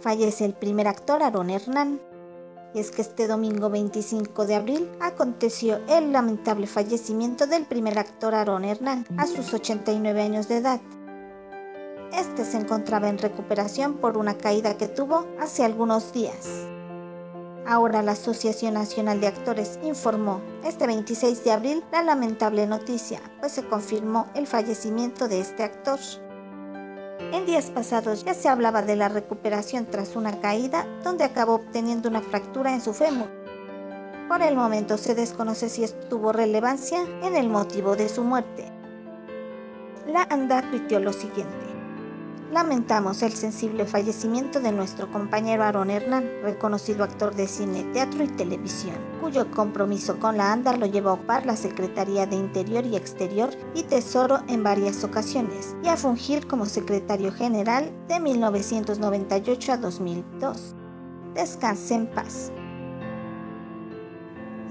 fallece el primer actor Aaron Hernán. Y es que este domingo 25 de abril aconteció el lamentable fallecimiento del primer actor Aaron Hernán a sus 89 años de edad. Este se encontraba en recuperación por una caída que tuvo hace algunos días. Ahora la Asociación Nacional de Actores informó este 26 de abril la lamentable noticia, pues se confirmó el fallecimiento de este actor. En días pasados ya se hablaba de la recuperación tras una caída donde acabó obteniendo una fractura en su fémur. Por el momento se desconoce si esto tuvo relevancia en el motivo de su muerte. La ANDA tuiteó lo siguiente. Lamentamos el sensible fallecimiento de nuestro compañero Aaron Hernán, reconocido actor de cine, teatro y televisión, cuyo compromiso con la ANDA lo llevó a ocupar la Secretaría de Interior y Exterior y Tesoro en varias ocasiones, y a fungir como secretario general de 1998 a 2002. Descanse en paz.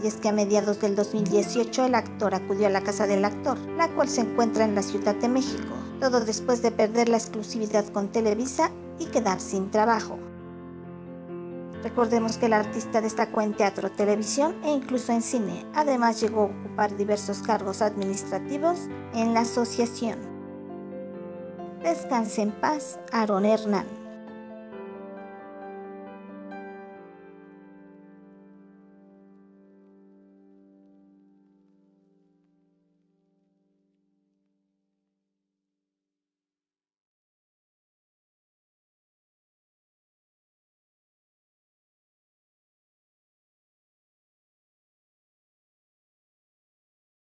Y es que a mediados del 2018 el actor acudió a la casa del actor, la cual se encuentra en la Ciudad de México, todo después de perder la exclusividad con Televisa y quedar sin trabajo. Recordemos que el artista destacó en teatro, televisión e incluso en cine. Además llegó a ocupar diversos cargos administrativos en la asociación. Descanse en paz, Aaron Hernán.